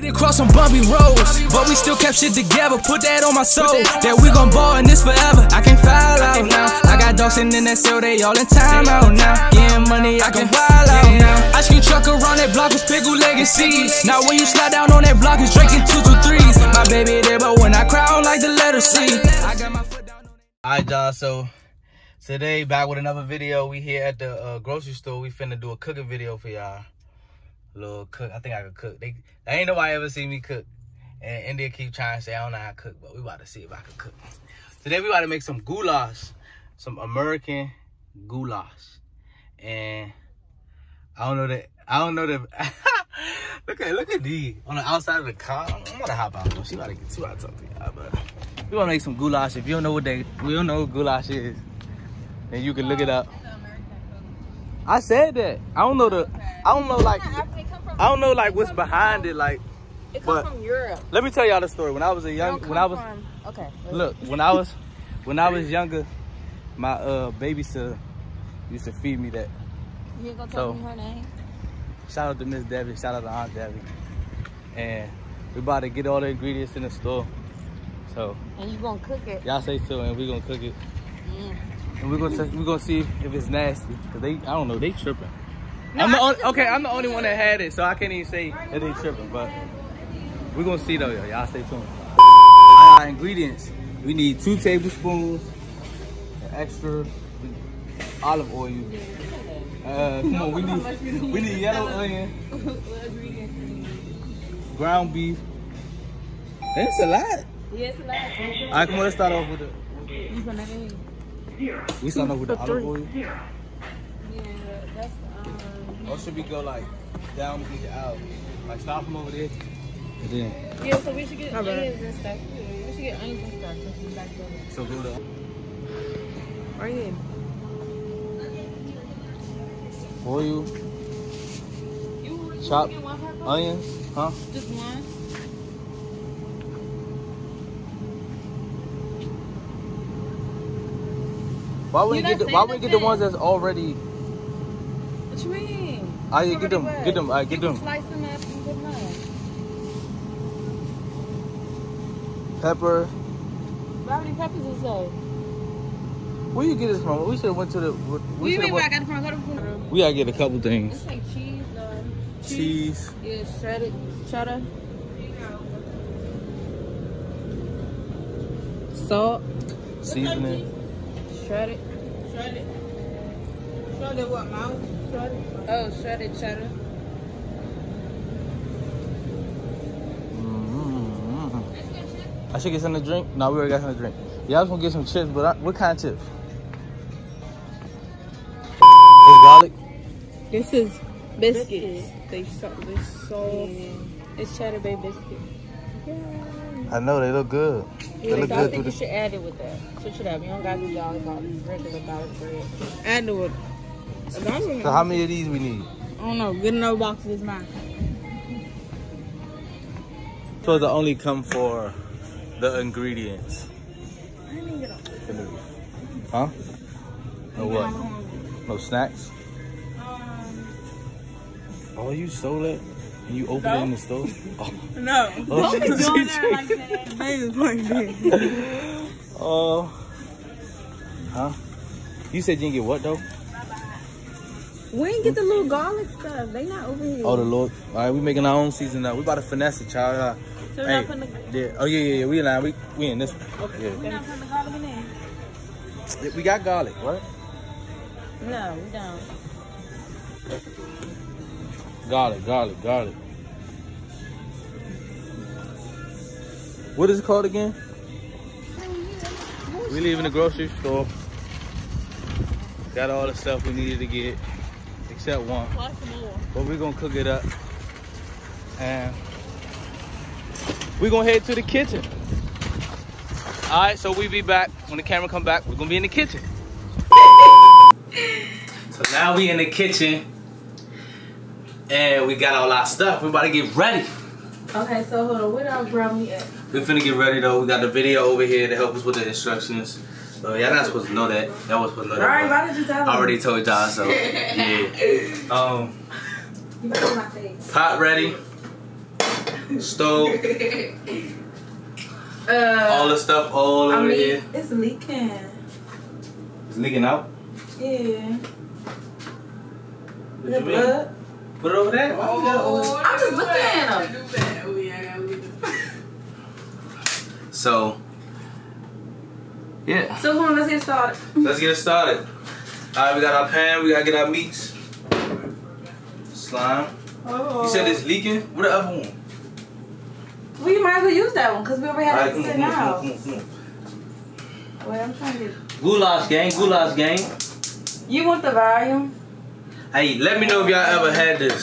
We cross some bumpy roads, but we still kept shit together. Put that on my soul, that we gon' ball in this forever. I can't foul out now. I got dogs in that cell, they all in time out now. Getting money, I can wild out now. Ice cream truck around that block was pickle legacies. Now when you slide down on that block, it's drinking two two threes. My baby there, but when I cry, I like the letter C. I got my foot down. Alright, y'all. So today, back with another video. We here at the uh, grocery store. We finna do a cooking video for y'all. Little cook. I think I could cook. They, they ain't nobody ever seen me cook. And India keep trying to say I don't know how to cook, but we about to see if I can cook. Today we about to make some goulash, some American goulash, and I don't know that. I don't know that. look at look at D on the outside of the car. I'm, I'm gonna hop out though. She about to get. She out talk y'all, but we wanna make some goulash. If you don't know what they, we don't know what goulash is, then you can look it up. I said that. I don't know the. I don't know like. I don't know like what's behind it. Like, It comes from Europe. let me tell y'all the story. When I was a young, when I was from- okay. look, when I was, when I was younger, my uh babysitter used to feed me that. You ain't gonna tell So- me her name? Shout out to Miss Debbie. Shout out to Aunt Debbie. And we about to get all the ingredients in the store. So And you gonna cook it? y'all say so, and we gonna cook it. Mm. And we're gonna we gonna see if it's nasty. Cause they, I don't know, they tripping. No, I'm the only, okay. I'm the only one that had it, so I can't even say that they tripping. But we're gonna see though, y'all. Y'all stay tuned. Our ingredients: we need two tablespoons, of extra olive oil. Uh, come on, we need we need yellow onion, ground beef. That's a lot. Yes, a lot. All right, come on. Let's start off with the. You gonna? We start off with the olive oil. Yeah. Or should we go like down beat out? Like start from over there. And then Yeah, so we should get onions and stuff. We should get onions and stuff since we back there. so go to Right here. oil, You Chop get one pepper? onions, huh? Just one. Why would You you get the, why said would you get the the ones that's already? What you mean? I It's get them, get them, I get them. Slice them up and them. Pepper. How many peppers is that? Where you get this from? We should have went to the. We, What do you should've mean where I got it from? Go to from. we gotta get a couple things. It's like cheese, uh, Cheese, Yeah, shredded cheddar. Salt, seasoning. shredded. Shredded. Shredded what, mouse? Shredded. Oh, shredded cheddar. Mm-hmm. I should get some to drink. No, we already got some to drink. Yeah, I was gonna get some chips, but I, what kind of chips? It's garlic. This is biscuits. They so they soft. It's cheddar bay biscuit. I know they look good. They look so I think you the. should add it with that. Switch it up. You don't got to do garlic, garlic, regular garlic bread. Add it with. So how many of these we need? I don't know. Get another box of this mine. So to only come for the ingredients. Huh? No what? No snacks? Um, oh, you stole it? And you opened it in the store? Oh. oh, No. oh, Don't be doing that like that. Baby's point oh. Huh? You said you didn't get what though? We ain't get the little garlic stuff. They not over here. Oh, the Lord. All right, we making our own season now. We about to finesse it, child. So we're hey, not putting the, yeah. Oh, yeah, yeah, yeah. We in line. We, we in this one. we're Yeah. not putting the garlic in there. We got garlic, right? No, we don't. Garlic, garlic, garlic. What is it called again? We leaving the grocery store. Got all the stuff we needed to get, except one. Plus more. But we're gonna cook it up. And we're gonna head to the kitchen. All right, so we be back. When the camera come back, we're gonna be in the kitchen. So now we in the kitchen. And we got all our stuff. We about to get ready. Okay, so hold on. Where our brownie at? We finna get ready though. We got the video over here to help us with the instructions. So y'all not supposed to know that. Y'all was supposed to know that. Alright, why did you tell me? I already told y'all, so yeah. Um, You better my face. pot ready. stove, Uh, all the stuff all I over mean, here. it's leaking. It's leaking out. Yeah. What The you mean? Put it over there. Why you I'm just looking at them. So, yeah. So come on, let's get started. Let's get it started. All right, we got our pan. We gotta get our meats. Slime. Oh. You said it's leaking. What the other one? We might as well use that one because we already had right, it sitting out. come on, come on, come Well, I'm trying to get. Goulash gang, goulash gang. You want the volume? Hey, let me know if y'all ever had this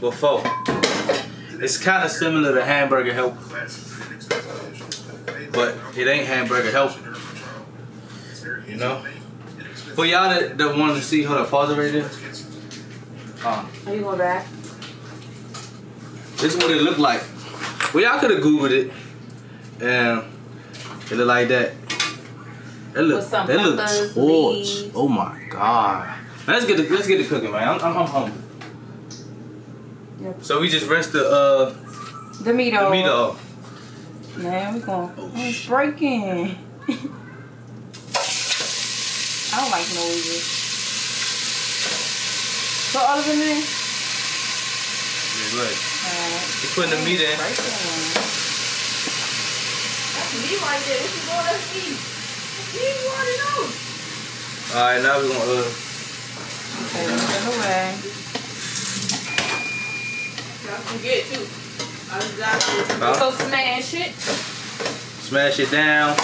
before. It's kind of similar to hamburger help, but it ain't hamburger help. You know? For y'all that, that want to see, hold up, pause it right there. Uh, Are you going back? this is what it looked like. Well, y'all could have googled it, and it looked like that. That look, With some that look peppers, torch. Oh my god. Let's get the let's get it cooking, man. I'm, I'm, I'm hungry. Yep. So we just rinsed the uh The meat the meat off. Man, we going. Oh, Oh, it's breaking. I don't like noises. Put all of them in. Yeah, right. Alright. We putting the meat in. Breaking. That's me right there. What you going to see? You already know. All right, now we gonna uh Okay, put it away. Y'all forget too. I exactly. huh? So smash it. smash it down.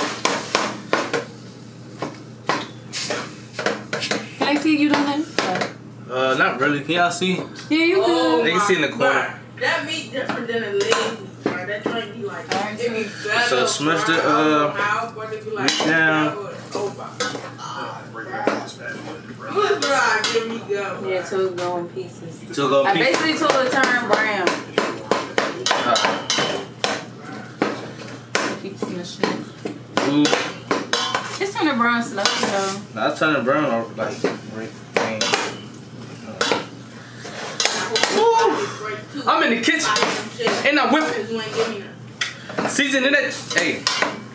Can I see you doing that? Uh, not really. Can y'all see? Yeah, you Oh, good. They can see in the corner. God. That meat different than a leg. Right? That joint be like, it be. So smash the, fried. I don't know uh, how, but it be like, meat down. Oh, Good God, give me. Yeah, two go in pieces. To go I basically told her to turn brown. Uh, Keep smashing it. ooh, It's turning brown slow though. now it's turning brown or like green. I'm in the kitchen and I'm whipping, You ain't give me none. seasoning it. Hey,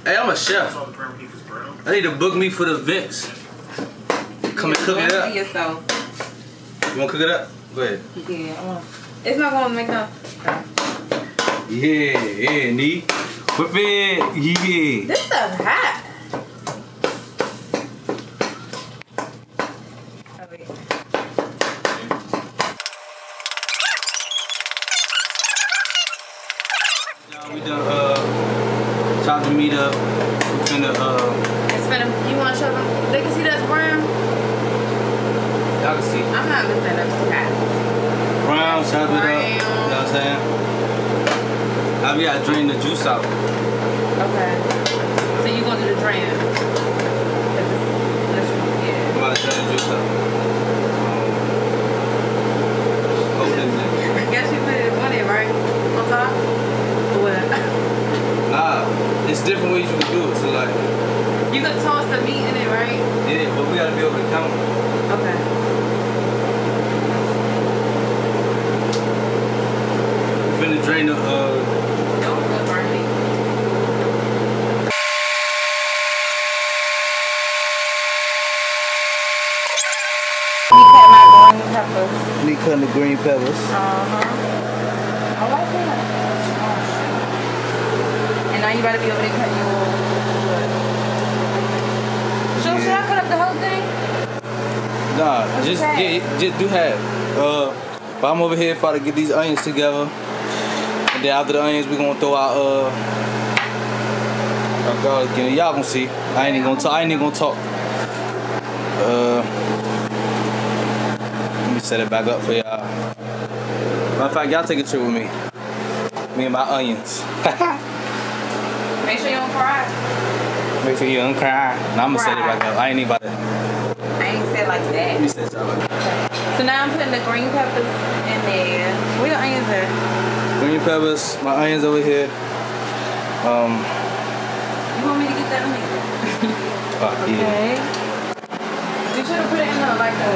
hey, I'm a chef. I need to book me for the events. Come and cook it up. You wanna cook it up? Go ahead. Yeah, It's not gonna make no. Yeah, yeah, Nee. Whip it. Yeah. This stuff hot. Oh, wait. We done uh chopped the meat up. We finna uh It's finna. You want to show them? They can see that's brown. y'all can see. I'm not lifting up too hot. Brown, chop it up. Brown. You know what I'm saying? I be gotta drain the juice out. Okay. So you gonna do the drain? 'Cause it's- that's- I'm Yeah. about to drain the juice out. Hold it there. I guess you put it on it, right? On top? Or what? Nah, it's different ways you can do it. So like, You could toss the meat in it, right? yeah, but we gotta be over the counter. Okay. We finna drain the uh Don't put burn meat. Me cut my green peppers. me cutting the green peppers. Uh-huh. Oh, I see that. Oh, shit. And now you gotta be over there cutting your So should I cut up the whole thing? Nah, What's just yeah, just do half. Uh, but I'm over here for to get these onions together, and then after the onions, we're gonna throw out uh our garlic in. Y'all gonna see. I ain't even gonna talk. I ain't even gonna talk. Uh, let me set it back up for y'all. Matter of fact, y'all take a trip with me. Me and my onions. Make sure you don't cry. Make sure you don't cry. Now I'm gonna set it back up. I ain't even about to. I ain't said like that. it back up. So now I'm putting the green peppers in there. Where the onions at? Green peppers, my onions over here. Um, You want me to get that onion? fuck yeah. Okay. You should have put it in a, like a.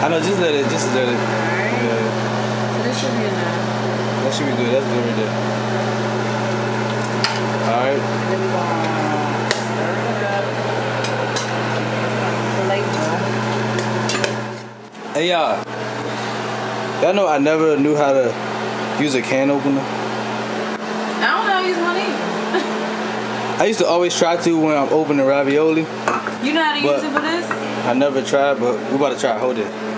I know, just let it, just let it. be enough. Yeah. So this should be enough. So now I'm putting the green peppers in there. Where the onions at? Green peppers. Nah, just get, just, just do half. That should be good. That's good right there. All right. Then we gonna stir it up. Flavor. Hey y'all. Y'all know I never knew how to use a can opener. I don't know, how to use one either. I used to always try to when I'm opening ravioli. You know how to use it for this? I never tried, but we about to try. Hold it.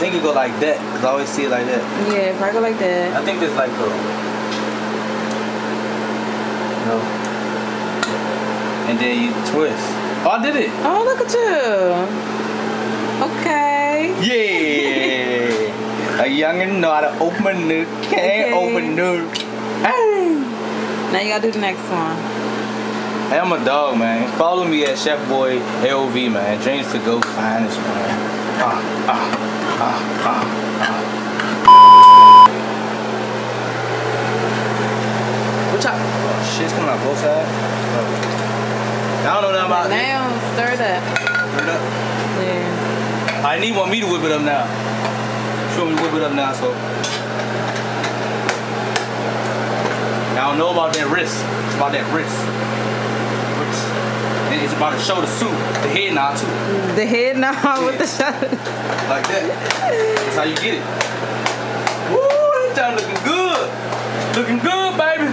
Think it go like that, cause I always see it like that. Yeah, if I go like that. I think this like the no, and then you twist. Oh, I did it. Oh, look at you. Okay. Yeah, a youngin know how to open the can, Okay. open the. Hey. Now you gotta do the next one. Hey, I'm a dog, man. Follow me at Chef Boy AOV, man. Dreams to go finest, man. Ah, ah, ah, ah, ah. What y'all? Oh, shit's coming out both sides. Oh. I don't know nothing about that. Now stir that. Yeah. I need want me to whip it up now. Show me whip it up now, so. I don't know about that wrist. It's about that. Wrist. It's about to show the suit, the head nod too. The head now with the shot. Like that. That's how you get it. Woo, that time looking good. Looking good, baby.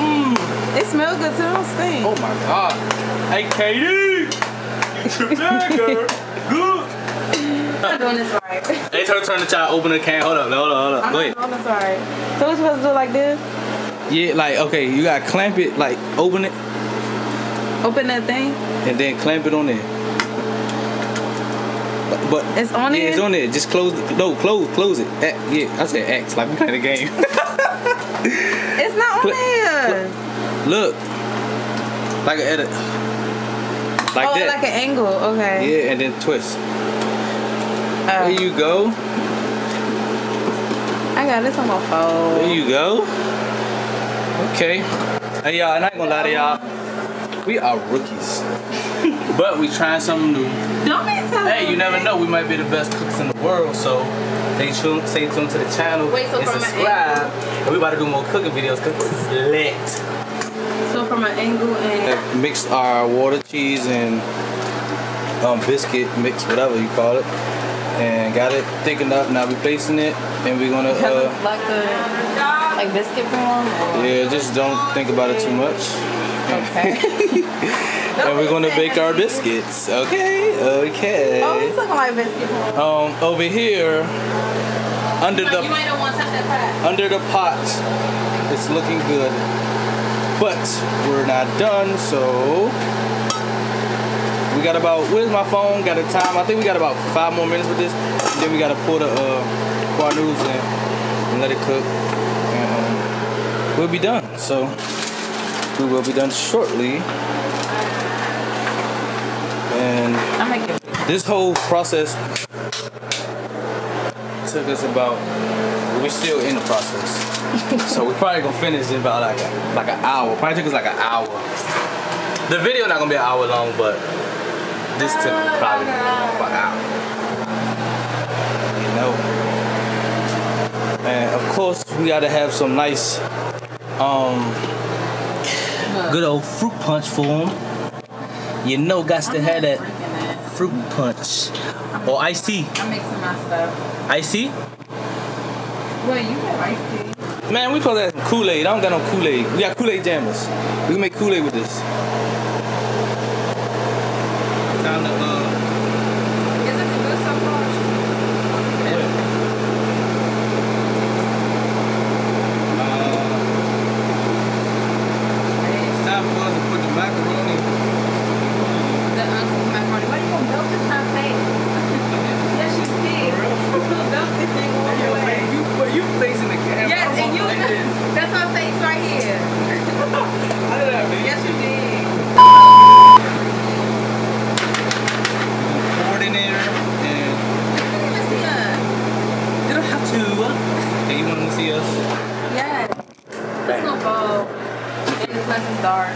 Mmm. It smells good too. Don't stink. Oh my god. Hey, Katie. You tripping, girl. Good. I'm not doing this right. Hey, turn, turn the child, open the can. Hold up, hold up, hold up. I'm Go ahead. this right. So we're supposed to do it like this? Yeah, like, okay, you gotta clamp it, like, open it, Open that thing. and then clamp it on there. But, but It's on yeah, there? it's on there. Just close it. No, close, close it. X, yeah, I said X, like we playing a game. It's not on Cl- there. Look. Like a, at a like oh, that. like an angle. Okay. yeah, and then twist. Oh, There you go. I got this on my phone. There you go. Okay. Hey y'all, and I ain't gonna lie to y'all. We are rookies. but we trying something new. Don't be telling Hey, you never know. We might be the best cooks in the world. So stay tuned, stay tuned to the channel Wait, so and subscribe. And we about to do more cooking videos because it's lit. So from an angle and mixed our water cheese and um, biscuit mix, whatever you call it, and got it thickened up. Now we placing it, and we're gonna uh, like a like biscuit form. Yeah, just don't think about it too much. Okay. And we're gonna bake our biscuits. Okay, okay. Oh, it's looking like biscuit form. Um, over here, under you the might not want to touch that pie. under the pot, it's looking good, but we're not done. So we got about where's my phone? Got a time? I think we got about five more minutes with this. And then we gotta pour the uh, pour noodles in and let it cook, and um, we'll be done. So we will be done shortly. And I'm this whole process took us about we're still in the process. So we're probably gonna finish in about like a, like an hour. Probably took us like an hour. The video not gonna be an hour long but this took probably about an hour. You know? And of course we gotta have some nice um good old fruit punch for them you know got to have that fruit punch or iced tea. I'm mixing my stuff. Iced tea? Well, you have ice tea. Man, we supposed to have some Kool-Aid. I don't got no Kool-Aid. We got Kool-Aid jammers. We can make Kool-Aid with this. Time to, uh, Is it good so far? damn it. Uh, it's time for us to put the macaroni. The uncooked macaroni. Why you gonna melt this not fake? yes, you did. Melt this thing all the way. You, but you placing the camera. Yes, I'm and you. like this. That's my face right here. How did that mean? Yes, you did. Pour it in there and Let me see us. you don't have to. Okay, you want to see us? Yes. It's gonna go. And the plus is dark.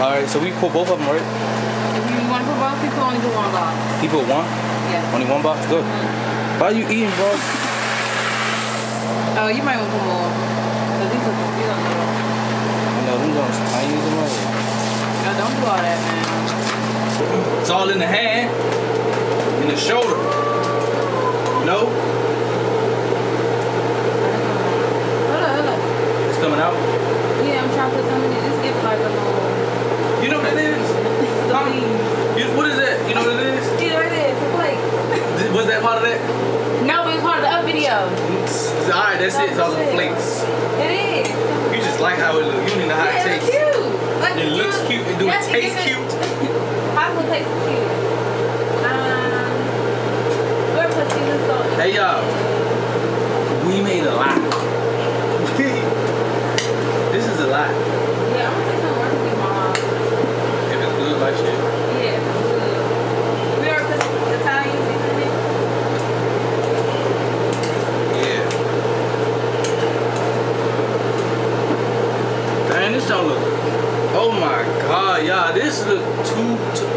All right, so we put both of them, right? If you want to put both, you can only do one box. He put one. Yeah. Only one box? Good. Mm. Why are you eating, bro? Oh, you might want to put more. Cause these are these are little. I know, them guns tiny as a mother. No, don't do all that, man. It's all in the hand, in the shoulder. No, Hold up, hold up. it's coming out. Yeah, I'm trying to put something in. Just give like a little. You know what it is? Some You, what is that? You know what it is? Yeah, right there. It's a plate. Was that part of that? No, but it's part of the other video. All right, that's it. It's all some flakes. It is. You just like how it looks. You don't know how yeah, it it's cute. Like, It looks cute. Do it Yes, taste gives cute? How taste cute? Um, we're put salt. Hey y'all, we made a lot. this is a lot. Yeah, I'm gonna take some work with you, mom. If it's good, like shit. Yeah, it's good. We already put some Italian seasoning in. Yeah. Man, this don't look. Oh my god, y'all, this look too. too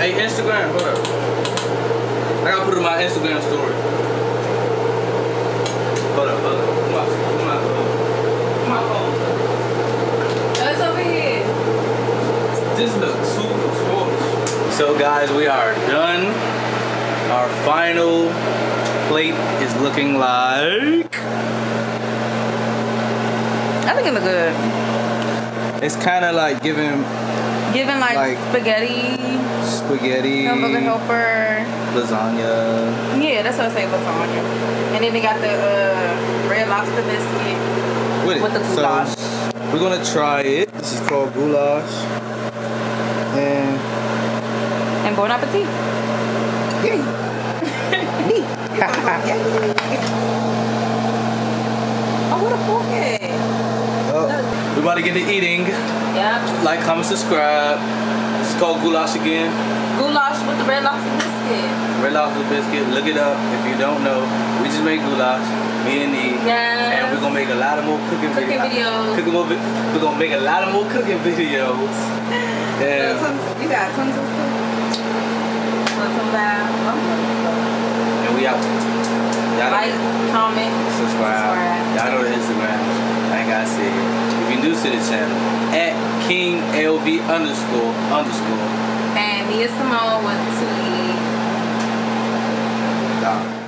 hey, Instagram, hold up. I gotta put it in my Instagram story. Hold up, hold up. Come on, come on, come on. Oh, it's over here. This looks too torch. So guys, we are done. Our final plate is looking like. I think it look good. It's kind of like giving Giving like, Like- spaghetti, spaghetti, hamburger helper. lasagna. Yeah, that's what I say lasagna. And then they got the uh, red lobster biscuit. With, it. With the goulash. So we're gonna try it. This is called goulash. And And bon appetit. Oh, what a fork at? we're about to get to eating. Yep. Like, comment, subscribe. This is called goulash again. Goulash with the red lobster biscuit. Red lobster biscuit. Look it up if you don't know. We just made goulash. Me and Nee. Yes. And we're gonna make a lot of more cooking, Cooking videos. videos. Cooking more, vi- we're gonna make a lot of more cooking videos. And You got tons of stuff. and we out. Y'all Like, comment, subscribe. subscribe. Y'all know the Instagram. I gotta say it. If you're new to the channel, at King LV underscore underscore. And Nia Cymonee with two E's. Dog.